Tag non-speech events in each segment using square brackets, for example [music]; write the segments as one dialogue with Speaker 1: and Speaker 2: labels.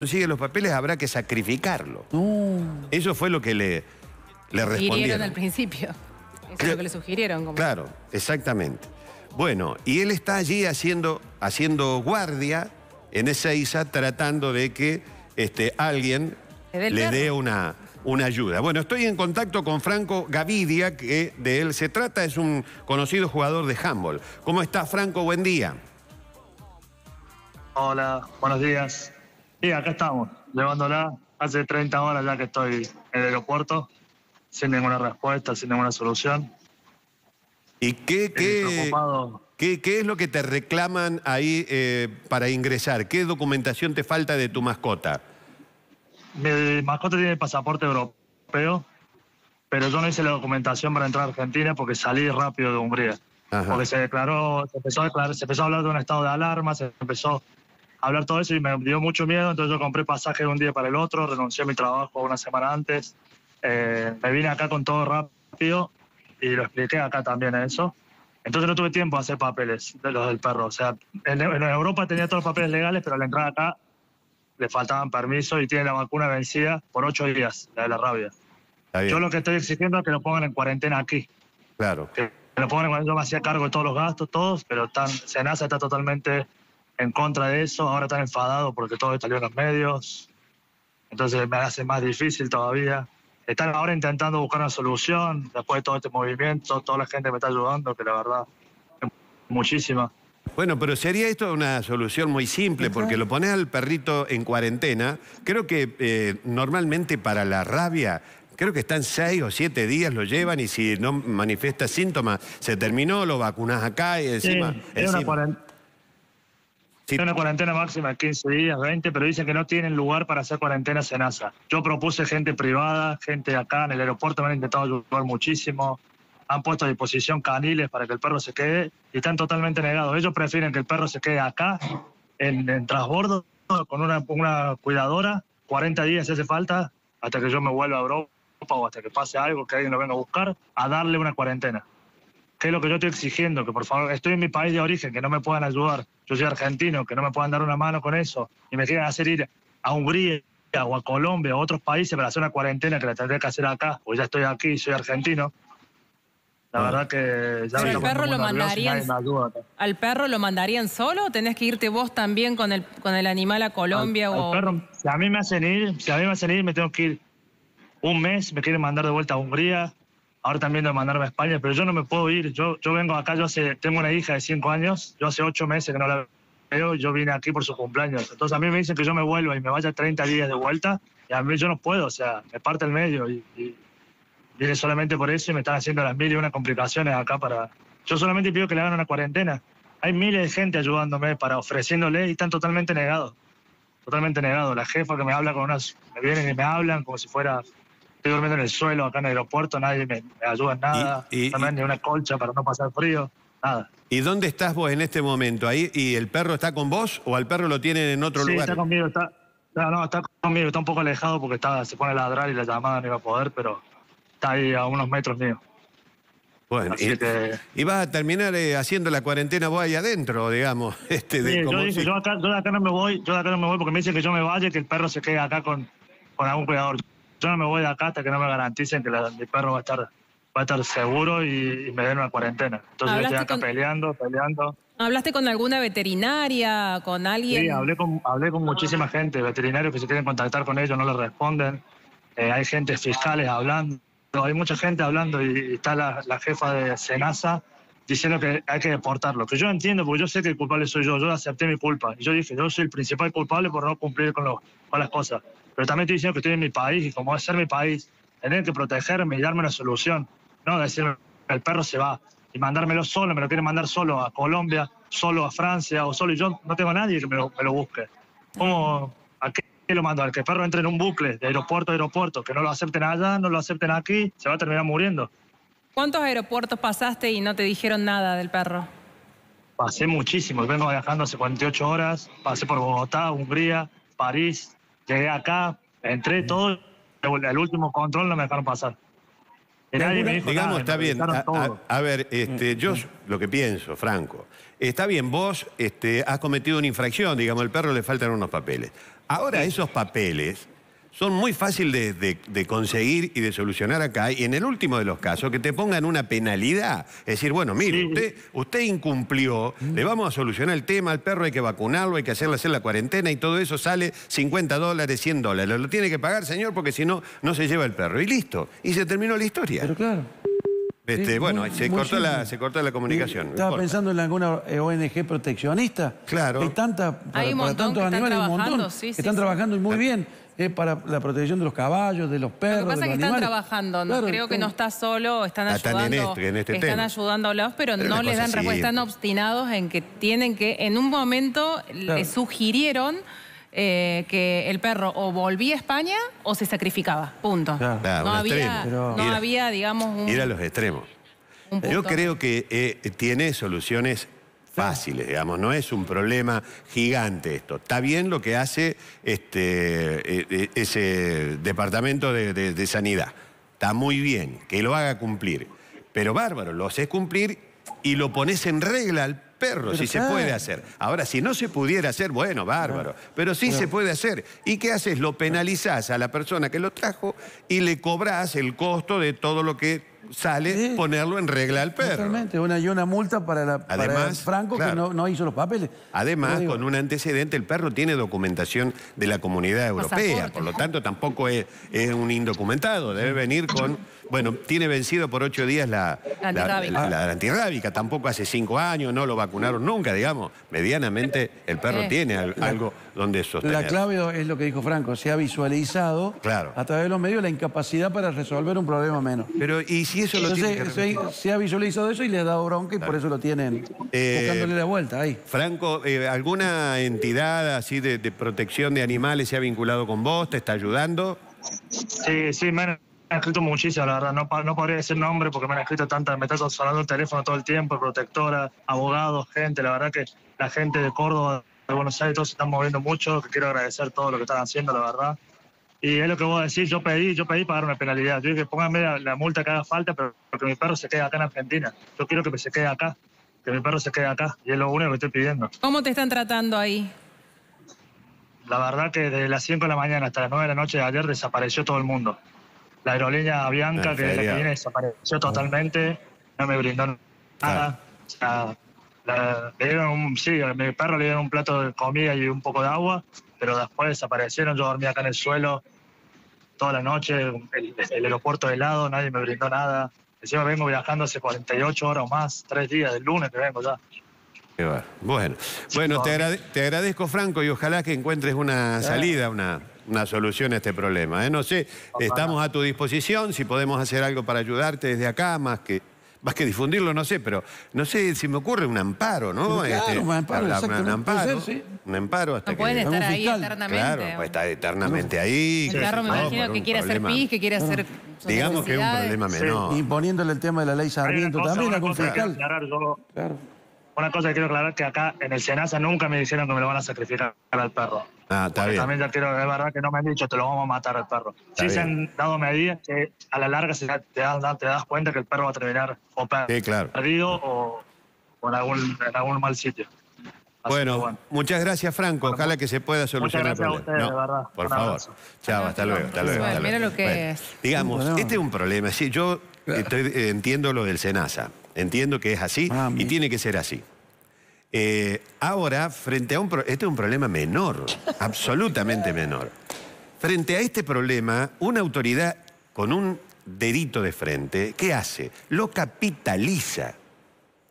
Speaker 1: consigue los papeles habrá que sacrificarlo. Eso fue lo que le, le
Speaker 2: Sugirieron
Speaker 1: respondieron.
Speaker 2: al principio. Eso es
Speaker 1: Cla-
Speaker 2: lo que le sugirieron. Como...
Speaker 1: Claro, exactamente. Bueno, y él está allí haciendo, haciendo guardia en Ezeiza tratando de que este, alguien
Speaker 2: Le
Speaker 1: le dé una, una ayuda. Bueno, estoy en contacto con Franco Gavidia, que de él se trata, es un conocido jugador de handball. ¿Cómo está, Franco? Buen día.
Speaker 3: Hola, buenos días. Y acá estamos, llevándola. Hace 30 horas ya que estoy en el aeropuerto, sin ninguna respuesta, sin ninguna solución.
Speaker 1: ¿Y qué, qué, qué- qué es lo que te reclaman ahí eh, para ingresar? ¿Qué documentación te falta de tu mascota?
Speaker 3: Mi mascota tiene pasaporte europeo, pero yo no hice la documentación para entrar a Argentina porque salí rápido de Hungría.
Speaker 1: Ajá.
Speaker 3: Porque se declaró, se empezó a declarar, se empezó a hablar de un estado de alarma, se empezó hablar todo eso y me dio mucho miedo, entonces yo compré pasaje de un día para el otro, renuncié a mi trabajo una semana antes, eh, me vine acá con todo rápido y lo expliqué acá también eso. Entonces no tuve tiempo a hacer papeles de los del perro. O sea, en, en Europa tenía todos los papeles legales, pero al entrar acá le faltaban permisos y tiene la vacuna vencida por ocho días, la de la rabia. Yo lo que estoy exigiendo es que lo pongan en cuarentena aquí
Speaker 1: claro.
Speaker 3: que lo ponen cuando yo me hacía cargo de todos los gastos, todos, pero están, Senasa está totalmente en contra de eso, ahora están enfadados porque todo salió en los medios, entonces me hace más difícil todavía. Están ahora intentando buscar una solución, después de todo este movimiento, toda la gente me está ayudando, que la verdad, es muchísima.
Speaker 1: Bueno, pero sería esto una solución muy simple, porque lo pones al perrito en cuarentena. Creo que eh, normalmente para la rabia, creo que están seis o siete días, lo llevan y si no manifiesta síntomas, se terminó, lo vacunás acá y encima...
Speaker 3: Sí, es una,
Speaker 1: encima- Sí.
Speaker 3: una cuarentena máxima de 15 días, 20, pero dicen que no tienen lugar para hacer cuarentena Senasa. Yo propuse gente privada, gente acá en el aeropuerto, me han intentado ayudar muchísimo. Han puesto a disposición caniles para que el perro se quede y están totalmente negados. Ellos prefieren que el perro se quede acá, en, en transbordo, con una, cuidadora, 40 días hace falta, hasta que yo me vuelva a Europa o hasta que pase algo, que alguien lo venga a buscar, a darle una cuarentena que es lo que yo estoy exigiendo, que por favor, estoy en mi país de origen, que no me puedan ayudar. Yo soy argentino, que no me puedan dar una mano con eso y me quieren hacer ir a Hungría o a Colombia o a otros países para hacer una cuarentena que la tendré que hacer acá, porque ya estoy aquí, soy argentino. La
Speaker 1: Ah.
Speaker 3: verdad que ya
Speaker 2: Pero
Speaker 3: me
Speaker 2: el perro lo mandarían-. ¿Al perro lo mandarían solo o tenés que irte vos también con el, con el animal a Colombia?
Speaker 3: Al- al
Speaker 2: o...
Speaker 3: perro, si a mí me hacen ir, si a mí me hacen ir, me tengo que ir un mes, me quieren mandar de vuelta a Hungría, ahora también de mandarme a España, pero yo no me puedo ir. Yo, yo vengo acá, yo hace, tengo una hija de cinco años, yo hace ocho meses que no la veo, yo vine aquí por su cumpleaños. Entonces a mí me dicen que yo me vuelva y me vaya 30 días de vuelta, y a mí yo no puedo, o sea, me parte el medio y, y vine solamente por eso y me están haciendo las mil y una complicaciones acá para... Yo solamente pido que le hagan una cuarentena. Hay miles de gente ayudándome para ofreciéndole y están totalmente negados totalmente negado. La jefa que me habla con unas, me vienen y me hablan como si fuera, estoy durmiendo en el suelo acá en el aeropuerto, nadie me, me ayuda en nada,
Speaker 1: Y- y-
Speaker 3: no me dan
Speaker 1: y-
Speaker 3: ni una colcha para no pasar frío, nada.
Speaker 1: ¿Y dónde estás vos en este momento? ¿Ahí y el perro está con vos o al perro lo tienen en otro
Speaker 3: Sí,
Speaker 1: lugar?
Speaker 3: está conmigo, está, no, no, está conmigo, está un poco alejado porque está, se pone a ladrar y la llamada no iba a poder, pero está ahí a unos metros míos.
Speaker 1: Bueno,
Speaker 3: Así
Speaker 1: y,
Speaker 3: que-
Speaker 1: y vas a terminar eh, haciendo la cuarentena vos ahí adentro, digamos. [laughs] Este, de,
Speaker 3: Sí,
Speaker 1: como
Speaker 3: yo dije,
Speaker 1: si-
Speaker 3: yo, acá, yo de acá no me voy, yo de acá no me voy porque me dicen que yo me vaya y que el perro se quede acá con, con algún cuidador. Yo no me voy de acá hasta que no me garanticen que la- mi perro va a estar, va a estar seguro y, y me den una cuarentena. Entonces estoy
Speaker 2: ¿Hablaste
Speaker 3: acá
Speaker 2: con-
Speaker 3: peleando, peleando.
Speaker 2: ¿Hablaste con alguna veterinaria, con alguien?
Speaker 3: Sí, hablé con, hablé con muchísima gente, veterinarios que se quieren contactar con ellos, no les responden. Eh, hay gente fiscales hablando, hay mucha gente hablando y, y está la, la jefa de Senasa diciendo que hay que deportarlo. Que yo entiendo, porque yo sé que el culpable soy yo, yo acepté mi culpa. Y yo dije, yo soy el principal culpable por no cumplir con, lo- con las cosas. Pero también estoy diciendo que estoy en mi país y como es ser mi país, tener que protegerme y darme una solución. No decirme, el perro se va y mandármelo solo, me lo quieren mandar solo a Colombia, solo a Francia o solo y yo no tengo a nadie que me lo, me lo busque. ¿Cómo? ¿A qué lo mando? Al que el perro entre en un bucle de aeropuerto a aeropuerto, que no lo acepten allá, no lo acepten aquí, se va a terminar muriendo.
Speaker 2: ¿Cuántos aeropuertos pasaste y no te dijeron nada del perro?
Speaker 3: Pasé muchísimo, vengo viajando hace 48 horas, pasé por Bogotá, Hungría, París, llegué acá, entré todo, el último control no me dejaron pasar. Y nadie me dijo
Speaker 1: Digamos,
Speaker 3: nada,
Speaker 1: está
Speaker 3: me
Speaker 1: bien. A,
Speaker 3: todo.
Speaker 1: a- a ver, este, yo lo que pienso, Franco, está bien, vos este, has cometido una infracción, digamos, al perro le faltan unos papeles. Ahora esos papeles son muy fáciles de, de- de conseguir y de solucionar acá. Y en el último de los casos, que te pongan una penalidad. Es decir, bueno, mire, usted, usted incumplió, le vamos a solucionar el tema, al perro hay que vacunarlo, hay que hacerle hacer la cuarentena y todo eso sale 50 dólares, 100 dólares. Lo tiene que pagar, señor, porque si no, no se lleva el perro. Y listo. Y se terminó la historia.
Speaker 4: Pero claro.
Speaker 1: Este, bueno,
Speaker 4: muy-
Speaker 1: se,
Speaker 4: muy
Speaker 1: cortó la, se cortó la comunicación. no
Speaker 4: Estaba pensando en alguna ONG proteccionista.
Speaker 1: Claro.
Speaker 4: Hay tanta, para,
Speaker 2: Hay un
Speaker 4: para
Speaker 2: montón
Speaker 4: tantos
Speaker 2: que están
Speaker 4: animales, un montón.
Speaker 2: trabajando, sí, sí,
Speaker 4: están
Speaker 2: sí.
Speaker 4: trabajando y muy bien eh, para la protección de los caballos, de los perros.
Speaker 2: Lo que pasa
Speaker 4: de
Speaker 2: es que están trabajando, no
Speaker 4: Claro,
Speaker 2: creo que
Speaker 4: están-
Speaker 2: no está solo, están
Speaker 1: Ah, están en
Speaker 2: ayudando,
Speaker 1: este- en este
Speaker 2: están
Speaker 1: tema.
Speaker 2: ayudando a los, pero
Speaker 1: Pero
Speaker 2: no les dan respuesta, están obstinados en que tienen que, en un momento le sugirieron eh, que el perro o volvía a España o se sacrificaba, punto.
Speaker 4: Claro.
Speaker 2: No
Speaker 1: un
Speaker 2: había,
Speaker 1: extremo.
Speaker 2: No
Speaker 1: Ir
Speaker 2: había, digamos, un,
Speaker 1: Ir a los extremos. Yo creo que eh, tiene soluciones fáciles, digamos, no es un problema gigante esto. Está bien lo que hace este, eh, ese departamento de, de- de sanidad. Está muy bien, que lo haga cumplir. Pero bárbaro, lo haces cumplir y lo pones en regla al perro,
Speaker 4: Pero
Speaker 1: si se puede hacer. Ahora, si no se pudiera hacer, bueno, bárbaro. Pero sí se puede hacer. ¿Y qué haces? Lo penalizás a la persona que lo trajo y le cobrás el costo de todo lo que sale
Speaker 4: Sí.
Speaker 1: ponerlo en regla al perro.
Speaker 4: Totalmente. Una, y una multa para, la, para
Speaker 1: Además,
Speaker 4: Franco que no, no hizo los papeles.
Speaker 1: Además, con un antecedente, el perro tiene documentación de la comunidad europea,
Speaker 2: Pasaporte.
Speaker 1: por lo tanto tampoco es, es un indocumentado, debe venir con, bueno, tiene vencido por ocho días la,
Speaker 2: La antirrábica.
Speaker 1: la- la antirrábica, tampoco hace cinco años, no lo vacunaron nunca, digamos, medianamente el perro
Speaker 2: Eh.
Speaker 1: tiene al- algo donde sostener.
Speaker 4: La clave es lo que dijo Franco, se ha visualizado
Speaker 1: Claro.
Speaker 4: a través de los medios la incapacidad para resolver un problema menos.
Speaker 1: Pero, ¿y si eso lo tiene que
Speaker 4: se, ha visualizado eso y le ha dado bronca y por eso lo tienen
Speaker 1: Eh,
Speaker 4: buscándole la vuelta ahí.
Speaker 1: Franco, eh, ¿alguna entidad así de, de protección de animales se ha vinculado con vos? ¿Te está ayudando?
Speaker 3: Sí, sí, me han escrito muchísimo, la verdad. No, no podría decir nombre porque me han escrito tantas, me está sonando el teléfono todo el tiempo, protectora, abogados, gente. La verdad que la gente de Córdoba, de Buenos Aires, todos se están moviendo mucho. que quiero agradecer todo lo que están haciendo, la verdad. Y es lo que vos decís, yo pedí, yo pedí pagar una penalidad. Yo dije, pónganme la, la multa que haga falta, pero que mi perro se quede acá en Argentina. Yo quiero que se quede acá, que mi perro se quede acá. Y es lo único que estoy pidiendo.
Speaker 2: ¿Cómo te están tratando ahí?
Speaker 3: La verdad que desde las 5 de la mañana hasta las 9 de la noche de ayer desapareció todo el mundo. La aerolínea Bianca,
Speaker 1: Ah,
Speaker 3: que es la que
Speaker 1: feriado.
Speaker 3: viene, desapareció totalmente. No me brindó nada. O sea, la- le dieron un, sí, a mi perro le dieron un plato de comida y un poco de agua, pero después desaparecieron. Yo dormía acá en el suelo toda la noche, el, el aeropuerto helado, nadie me brindó nada. Encima vengo viajando hace 48 horas o más, tres días, del lunes que vengo ya.
Speaker 1: Bueno, bueno te, agrade- te agradezco, Franco, y ojalá que encuentres una salida, una, una solución a este problema. ¿eh? No sé, estamos a tu disposición, si podemos hacer algo para ayudarte desde acá, más que, más que difundirlo, no sé, pero no sé si me ocurre un amparo, ¿no?
Speaker 4: Claro, un amparo,
Speaker 1: habla- un amparo,
Speaker 4: ser, sí.
Speaker 1: un amparo hasta
Speaker 2: No
Speaker 1: que...
Speaker 2: pueden estar ahí eternamente.
Speaker 1: Claro, pues está eternamente ahí.
Speaker 2: El perro me
Speaker 1: ¿no?
Speaker 2: imagino que quiere hacer pis, que quiere hacer...
Speaker 1: Digamos que es un problema
Speaker 3: Sí.
Speaker 1: menor.
Speaker 4: Imponiéndole el tema de la ley Sarmiento también,
Speaker 3: una
Speaker 4: algún
Speaker 3: cosa que quiero
Speaker 4: fiscal.
Speaker 3: aclarar, yo-
Speaker 4: Claro.
Speaker 3: Una cosa que quiero aclarar que acá en el Senasa nunca me dijeron que me lo van a sacrificar al perro.
Speaker 1: Ah, está
Speaker 3: Porque
Speaker 1: bien.
Speaker 3: También ya quiero, es verdad que no me han dicho te lo vamos a matar al perro.
Speaker 1: Está
Speaker 3: sí se han dado medidas que a la larga se te, das, te das cuenta que el perro va a terminar o per-
Speaker 1: Sí, claro.
Speaker 3: perdido o, o en, algún, en algún mal sitio.
Speaker 1: Bueno, muchas gracias, Franco. Ojalá que se pueda solucionar el
Speaker 3: gracias a
Speaker 1: problema.
Speaker 3: ustedes, de verdad.
Speaker 1: Por
Speaker 3: Un
Speaker 1: favor. Chao, hasta luego, hasta luego.
Speaker 2: Mira lo que es.
Speaker 1: Digamos, este es un problema. Sí, yo estoy- eh, entiendo lo del SENASA. Entiendo que es así
Speaker 4: Ah,
Speaker 1: y tiene que ser así. Eh, ahora, frente a un... pro- Este es un problema menor, [laughs] absolutamente menor. Frente a este problema, una autoridad con un dedito de frente, ¿qué hace? Lo capitaliza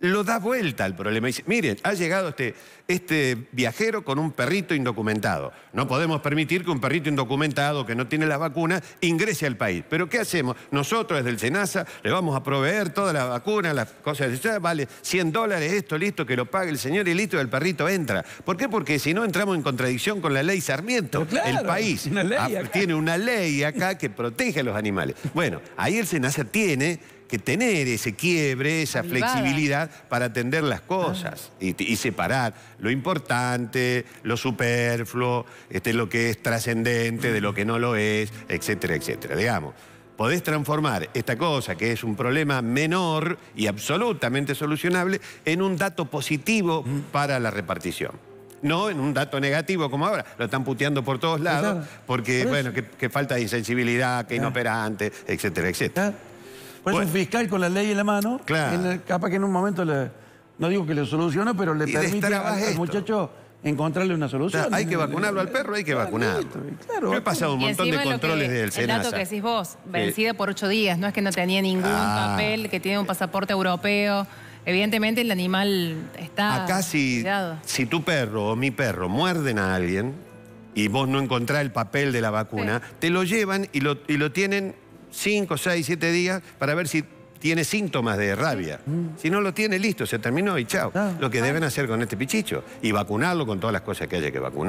Speaker 1: lo da vuelta al problema. Y dice, miren, ha llegado este, este viajero con un perrito indocumentado. No podemos permitir que un perrito indocumentado que no tiene la vacuna ingrese al país. Pero ¿qué hacemos? Nosotros desde el SENASA le vamos a proveer toda la vacuna, las cosas, ya vale 100 dólares, esto, listo, que lo pague el señor y listo, el perrito entra. ¿Por qué? Porque si no entramos en contradicción con la ley Sarmiento.
Speaker 4: Claro,
Speaker 1: el país
Speaker 4: una
Speaker 1: ah, tiene una ley acá que protege a los animales. Bueno, ahí el SENASA tiene que tener ese quiebre, esa flexibilidad para atender las cosas y, y separar lo importante, lo superfluo, este, lo que es trascendente de lo que no lo es, etcétera, etcétera. Digamos, podés transformar esta cosa, que es un problema menor y absolutamente solucionable, en un dato positivo para la repartición. No en un dato negativo como ahora. Lo están puteando por todos lados
Speaker 4: Claro.
Speaker 1: porque,
Speaker 4: Por
Speaker 1: bueno, que, que falta de insensibilidad, que inoperante, etcétera, etcétera.
Speaker 4: ¿Ah? Por eso
Speaker 1: Bueno.
Speaker 4: un fiscal con la ley en la mano,
Speaker 1: Claro.
Speaker 4: en el- capaz que en un momento le, no digo que le soluciona, pero le permite
Speaker 1: destrabas
Speaker 4: al, muchacho encontrarle una solución.
Speaker 1: hay que vacunarlo al perro, hay que vacunarlo.
Speaker 4: Claro,
Speaker 1: Yo he pasado un montón de controles
Speaker 2: que-
Speaker 1: del
Speaker 2: El
Speaker 1: SENASA.
Speaker 2: dato que decís vos, vencida por ocho días, no es que no tenía ningún
Speaker 1: Ah.
Speaker 2: papel, que tiene un pasaporte europeo. Evidentemente el animal está
Speaker 1: Acá si,
Speaker 2: cuidado.
Speaker 1: si tu perro o mi perro muerden a alguien y vos no encontrás el papel de la vacuna, te lo llevan y lo, y lo tienen 5, 6, 7 días para ver si tiene síntomas de rabia. Si no lo tiene, listo, se terminó y chao. Lo que deben hacer con este pichicho. Y vacunarlo con todas las cosas que haya que vacunar.